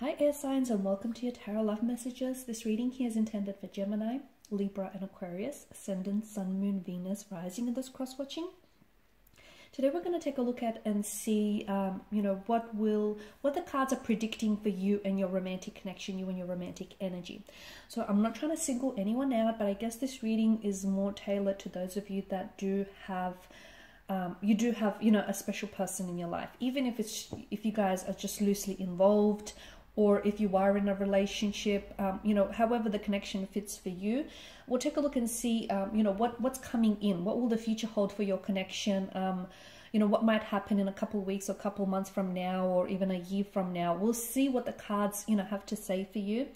Hi, air signs, and welcome to your tarot love messages. This reading here is intended for Gemini, Libra, and Aquarius, Ascendant, Sun, Moon, Venus, rising in this cross watching. Today we're going to take a look at and see, um, you know, what will what the cards are predicting for you and your romantic connection, you and your romantic energy. So I'm not trying to single anyone out, but I guess this reading is more tailored to those of you that do have um, you do have you know a special person in your life even if it's if you guys are just loosely involved or if you are in a relationship, um, you know, however the connection fits for you. We'll take a look and see, um, you know, what what's coming in. What will the future hold for your connection? Um, you know, what might happen in a couple weeks or a couple months from now or even a year from now. We'll see what the cards, you know, have to say for you.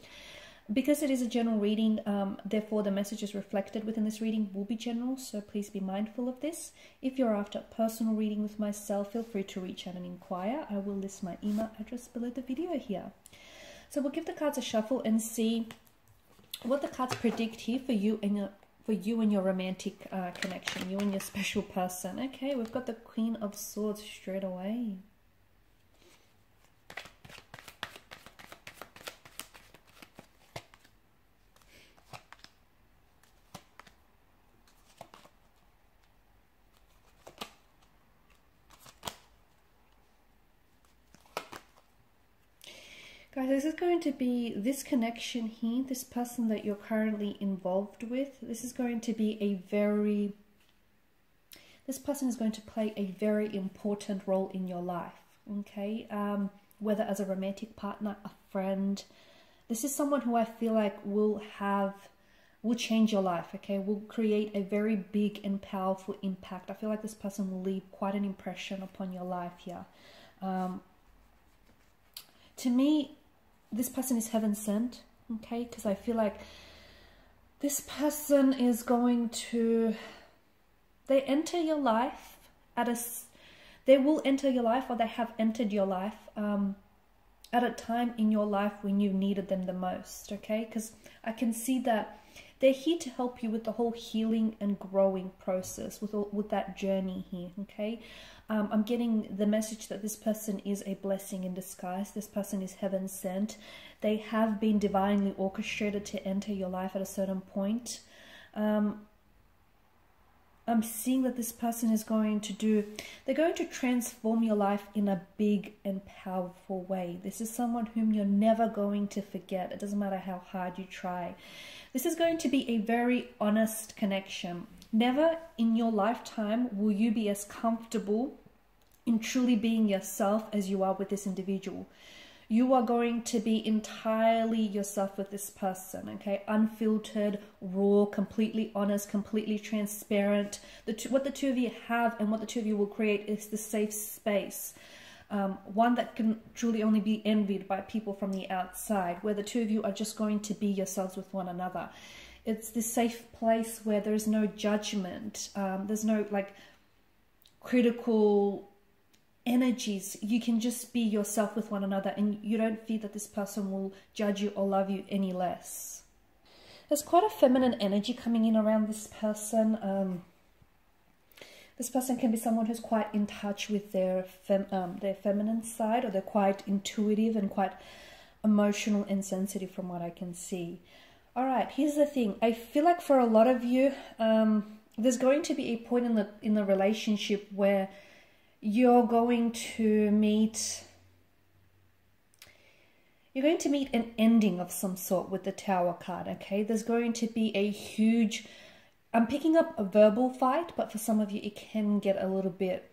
Because it is a general reading, um, therefore the messages reflected within this reading will be general, so please be mindful of this. If you're after a personal reading with myself, feel free to reach out and inquire. I will list my email address below the video here. So we'll give the cards a shuffle and see what the cards predict here for you and your for you and your romantic uh, connection, you and your special person. Okay, we've got the Queen of Swords straight away. Guys, this is going to be this connection here, this person that you're currently involved with. This is going to be a very, this person is going to play a very important role in your life, okay? Um, whether as a romantic partner, a friend. This is someone who I feel like will have, will change your life, okay? Will create a very big and powerful impact. I feel like this person will leave quite an impression upon your life here. Um, to me, this person is heaven sent, okay? Because I feel like this person is going to, they enter your life at a, they will enter your life or they have entered your life um, at a time in your life when you needed them the most, okay? Because I can see that they're here to help you with the whole healing and growing process with all, with that journey here okay um, i'm getting the message that this person is a blessing in disguise this person is heaven sent they have been divinely orchestrated to enter your life at a certain point um, I'm seeing that this person is going to do, they're going to transform your life in a big and powerful way. This is someone whom you're never going to forget. It doesn't matter how hard you try. This is going to be a very honest connection. Never in your lifetime will you be as comfortable in truly being yourself as you are with this individual you are going to be entirely yourself with this person, okay? Unfiltered, raw, completely honest, completely transparent. The two, what the two of you have and what the two of you will create is the safe space. Um, one that can truly only be envied by people from the outside, where the two of you are just going to be yourselves with one another. It's this safe place where there's no judgment, um, there's no like critical energies. You can just be yourself with one another and you don't feel that this person will judge you or love you any less. There's quite a feminine energy coming in around this person um, this person can be someone who's quite in touch with their fem um, their feminine side or they're quite intuitive and quite emotional and sensitive from what I can see all right here's the thing. I feel like for a lot of you um, there's going to be a point in the in the relationship where you're going to meet you're going to meet an ending of some sort with the tower card okay? There's going to be a huge i'm picking up a verbal fight but for some of you it can get a little bit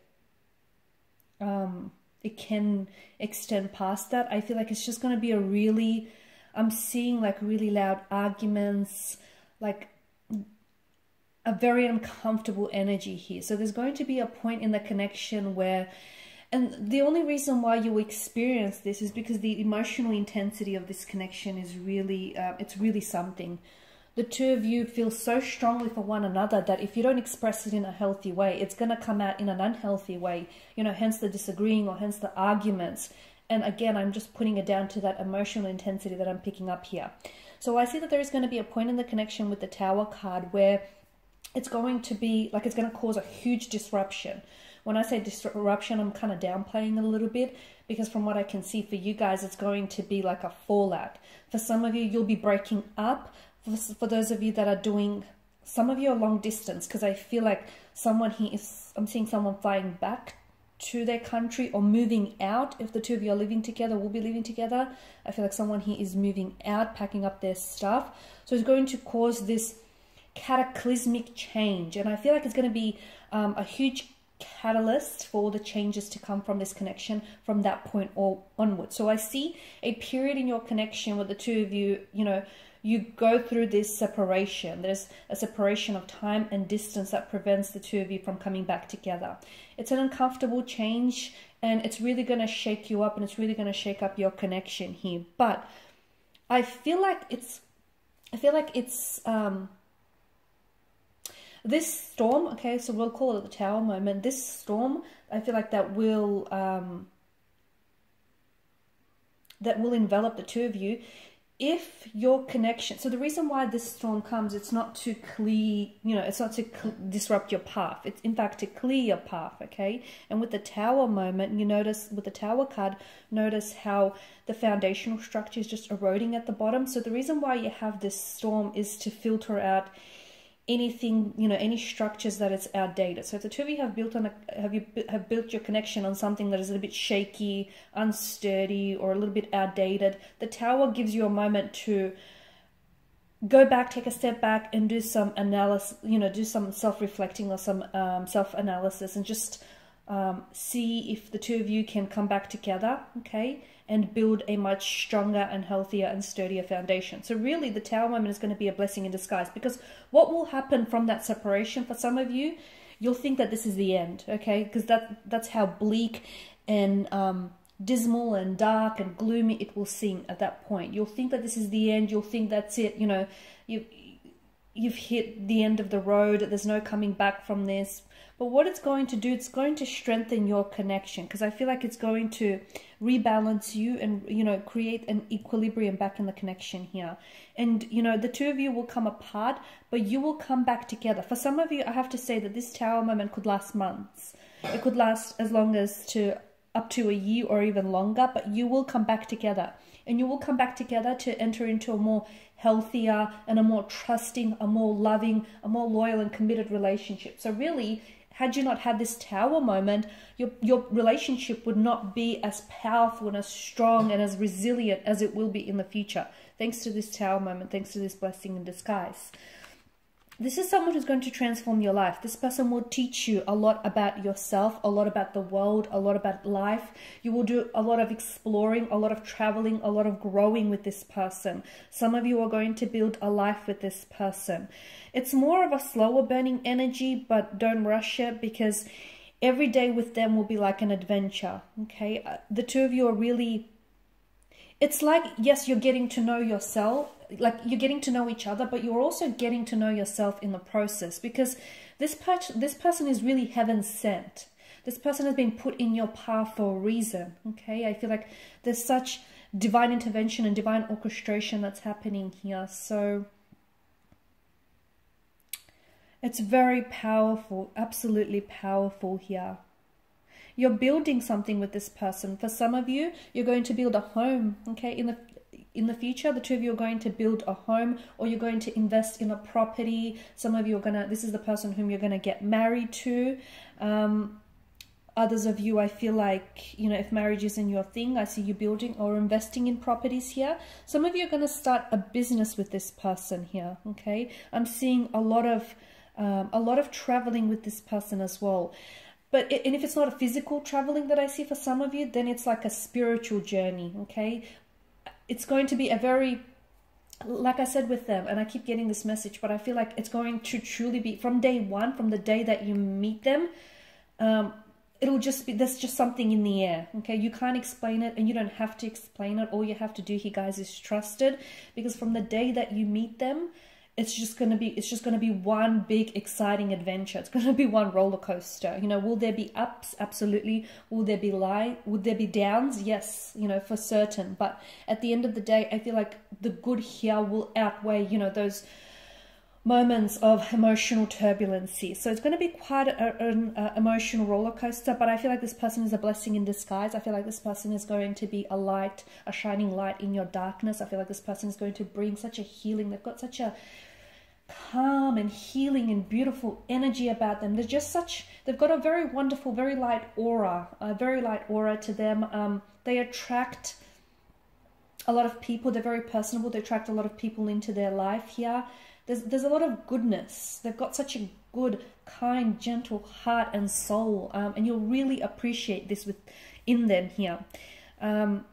um it can extend past that. I feel like it's just going to be a really i'm seeing like really loud arguments like a very uncomfortable energy here. So there's going to be a point in the connection where, and the only reason why you experience this is because the emotional intensity of this connection is really, uh, it's really something. The two of you feel so strongly for one another that if you don't express it in a healthy way, it's going to come out in an unhealthy way, you know, hence the disagreeing or hence the arguments. And again, I'm just putting it down to that emotional intensity that I'm picking up here. So I see that there is going to be a point in the connection with the Tower card where it's going to be like it's going to cause a huge disruption when I say disruption, I'm kind of downplaying a little bit because from what I can see for you guys, it's going to be like a fallout. For some of you, you'll be breaking up. For, for those of you that are doing, some of you are long distance because I feel like someone here is, I'm seeing someone flying back to their country or moving out. If the two of you are living together, will be living together. I feel like someone here is moving out, packing up their stuff. So it's going to cause this cataclysmic change. And I feel like it's going to be um, a huge catalyst for the changes to come from this connection from that point or onward. So I see a period in your connection where the two of you, you know, you go through this separation. There's a separation of time and distance that prevents the two of you from coming back together. It's an uncomfortable change and it's really going to shake you up and it's really going to shake up your connection here. But I feel like it's, I feel like it's, um, this storm, okay, so we'll call it the tower moment. This storm, I feel like that will, um, that will envelop the two of you if your connection so the reason why this storm comes it's not to clear you know it's not to disrupt your path. It's in fact to clear your path okay? And with the tower moment you notice with the tower card notice how the foundational structure is just eroding at the bottom. So the reason why you have this storm is to filter out anything you know any structures that it's outdated. So if the two of you have built on a have you have built your connection on something that is a little bit shaky unsturdy or a little bit outdated the tower gives you a moment to go back take a step back and do some analysis you know do some self-reflecting or some um, self-analysis and just um, see if the two of you can come back together okay and build a much stronger and healthier and sturdier foundation. So really the tower moment is going to be a blessing in disguise because what will happen from that separation for some of you, you'll think that this is the end, okay? Because that that's how bleak and um, dismal and dark and gloomy it will seem at that point. You'll think that this is the end. You'll think that's it. You know, you you've hit the end of the road. There's no coming back from this. But what it's going to do, it's going to strengthen your connection because I feel like it's going to rebalance you and, you know, create an equilibrium back in the connection here. And, you know, the two of you will come apart, but you will come back together. For some of you, I have to say that this tower moment could last months. It could last as long as to up to a year or even longer, but you will come back together. And you will come back together to enter into a more healthier and a more trusting, a more loving, a more loyal and committed relationship. So really, had you not had this tower moment, your, your relationship would not be as powerful and as strong and as resilient as it will be in the future. Thanks to this tower moment, thanks to this blessing in disguise. This is someone who's going to transform your life. This person will teach you a lot about yourself, a lot about the world, a lot about life. You will do a lot of exploring, a lot of traveling, a lot of growing with this person. Some of you are going to build a life with this person. It's more of a slower burning energy, but don't rush it because every day with them will be like an adventure. Okay, uh, the two of you are really. It's like yes, you're getting to know yourself, like you're getting to know each other, but you're also getting to know yourself in the process because this per- this person is really heaven sent. This person has been put in your path for a reason. Okay, I feel like there's such divine intervention and divine orchestration that's happening here. So it's very powerful, absolutely powerful here. You're building something with this person. For some of you, you're going to build a home, okay? In the in the future, the two of you are going to build a home or you're going to invest in a property. Some of you are to, this is the person whom you're going to get married to. Um, others of you, I feel like, you know, if marriage isn't your thing, I see you building or investing in properties here. Some of you are going to start a business with this person here, okay? I'm seeing a lot of um, a lot of traveling with this person as well. But and if it's not a physical traveling that I see for some of you, then it's like a spiritual journey. Okay, it's going to be a very like I said with them, and I keep getting this message, but I feel like it's going to truly be from day one, from the day that you meet them. Um, it'll just be there's just something in the air okay you can't explain it and you don't have to explain it all you have to do here guys is trust it because from the day that you meet them it's just going to be it's just going to be one big exciting adventure it's going to be one roller coaster you know will there be ups absolutely will there be light would there be downs yes you know for certain but at the end of the day i feel like the good here will outweigh you know those moments of emotional turbulency. So it's going to be quite a, an emotional roller coaster, but I feel like this person is a blessing in disguise. I feel like this person is going to be a light, a shining light in your darkness. I feel like this person is going to bring such a healing. They've got such a calm and healing and beautiful energy about them. They're just such, they've got a very wonderful, very light aura, a very light aura to them. Um, they attract a lot of people. They're very personable. They attract a lot of people into their life here. There's, there's a lot of goodness. They've got such a good, kind, gentle heart and soul, um, and you'll really appreciate this with in them here. Um,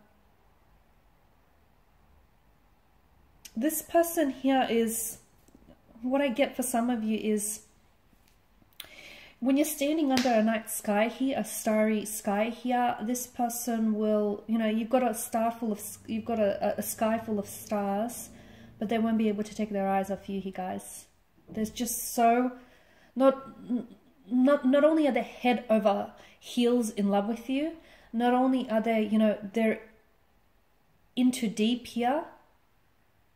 this person here is what I get for some of you is when you're standing under a night sky here, a starry sky here, this person will, you know, you've got a star full of, you've got a, a sky full of stars, but they won't be able to take their eyes off you, you guys. There's just so, not, not, not only are they head over heels in love with you, not only are they, you know, they're into deep here,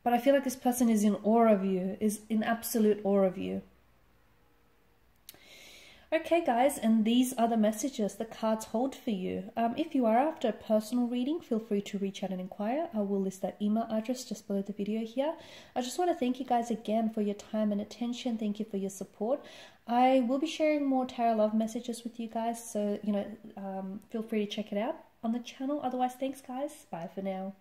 but I feel like this person is in awe of you, is in absolute awe of you. Okay, guys, and these are the messages the cards hold for you. Um, if you are after a personal reading, feel free to reach out and inquire. I will list that email address just below the video here. I just want to thank you guys again for your time and attention. Thank you for your support. I will be sharing more tarot love messages with you guys, so you know, um, feel free to check it out on the channel. Otherwise, thanks, guys. Bye for now.